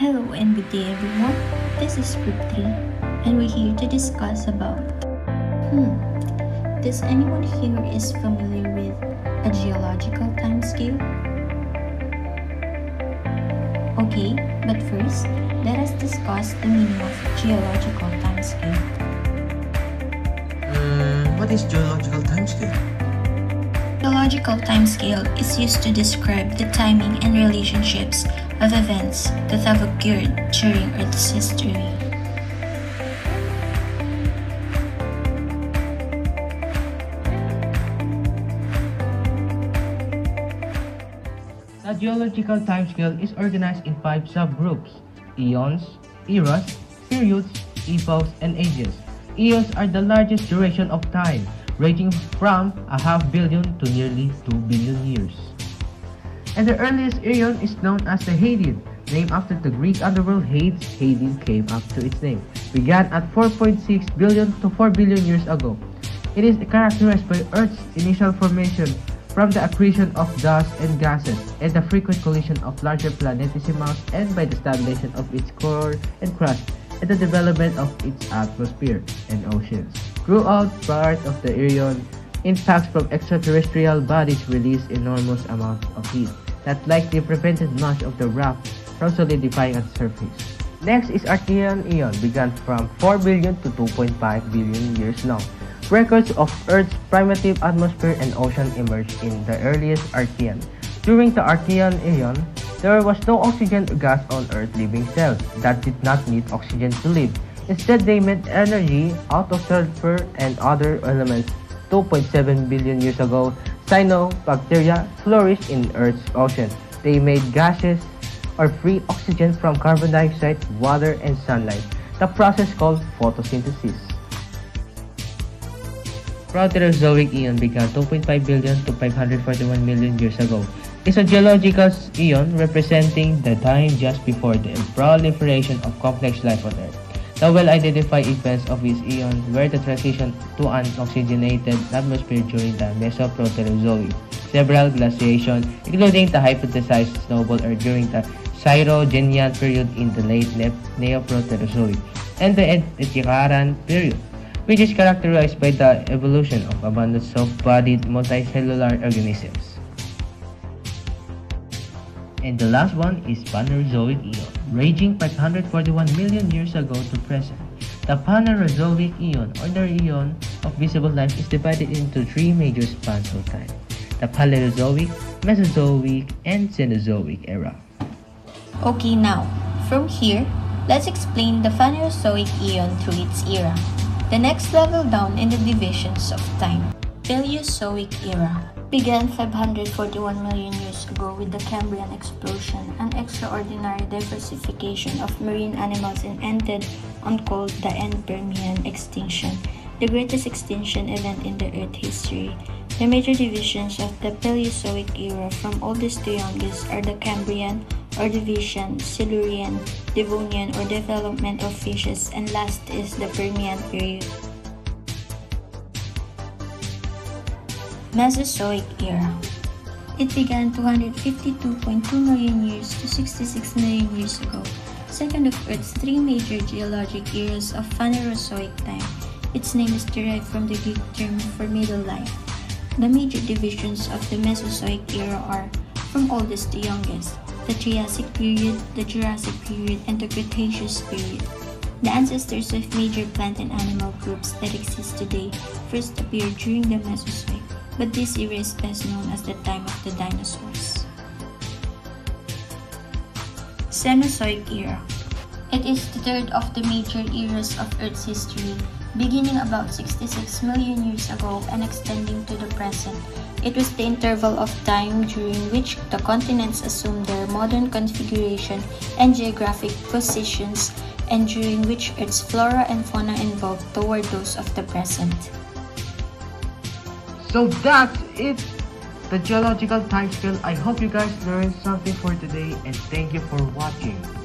Hello and good day everyone. This is Group 3 and we're here to discuss about Hmm. Does anyone here is familiar with a geological timescale? Okay, but first, let us discuss the meaning of geological timescale. Mm, what is geological timescale? Geological timescale is used to describe the timing and relationships of events that have occurred during Earth's history. The geological timescale is organized in five subgroups eons, eras, periods, epochs, and ages. Eons are the largest duration of time, ranging from a half billion to nearly 2 billion years. And the earliest eon is known as the Hadean, named after the Greek underworld Hades. Hadean came up to its name. Began at 4.6 billion to 4 billion years ago. It is characterized by Earth's initial formation from the accretion of dust and gases and the frequent collision of larger planetesimals and by the stabilization of its core and crust and the development of its atmosphere and oceans. Throughout part of the Eon, impacts from extraterrestrial bodies release enormous amounts of heat that likely prevented much of the rock from solidifying at the surface. Next is Archean Eon, began from 4 billion to 2.5 billion years long. Records of Earth's primitive atmosphere and ocean emerged in the earliest Archean. During the Archean Eon, there was no oxygen gas on Earth living cells that did not need oxygen to live. Instead, they made energy out of sulfur and other elements. 2.7 billion years ago, cyanobacteria flourished in Earth's oceans. They made gases or free oxygen from carbon dioxide, water, and sunlight, the process called photosynthesis. Proterozoic Eon began 2.5 billion to 541 million years ago. It's a geological eon representing the time just before the proliferation of complex life on Earth. The well-identified events of this eon were the transition to an oxygenated atmosphere during the Mesoproterozoic, several glaciations, including the hypothesized snowball Earth during the Cryogenian period in the late Neoproterozoic, and the Ediacaran period which is characterized by the evolution of abundant soft-bodied multicellular organisms. And the last one is Phanerozoic Eon, ranging 541 million years ago to present. The Phanerozoic Eon, or the Eon of visible life, is divided into three major spans of time. The Paleozoic, Mesozoic, and Cenozoic era. Okay, now, from here, let's explain the Phanerozoic Eon through its era. The next level down in the divisions of time, Paleozoic era, began 541 million years ago with the Cambrian explosion, an extraordinary diversification of marine animals and ended on called the end Permian extinction, the greatest extinction event in the Earth history. The major divisions of the Paleozoic era from oldest to youngest are the Cambrian, Ordovician, Silurian, Devonian or development of fishes, and last is the Permian period. Mesozoic era. It began 252.2 million years to 66 million years ago, second of Earth's three major geologic eras of Phanerozoic time. Its name is derived from the Greek term for middle life. The major divisions of the Mesozoic era are from oldest to youngest, the Triassic period, the Jurassic period, and the Cretaceous period. The ancestors of major plant and animal groups that exist today first appeared during the Mesozoic, but this era is best known as the time of the dinosaurs. Cenozoic era. It is the third of the major eras of Earth's history, beginning about 66 million years ago and extending to the present. It was the interval of time during which the continents assumed their modern configuration and geographic positions and during which Earth's flora and fauna evolved toward those of the present. So that's it! The geological timescale. I hope you guys learned something for today and thank you for watching.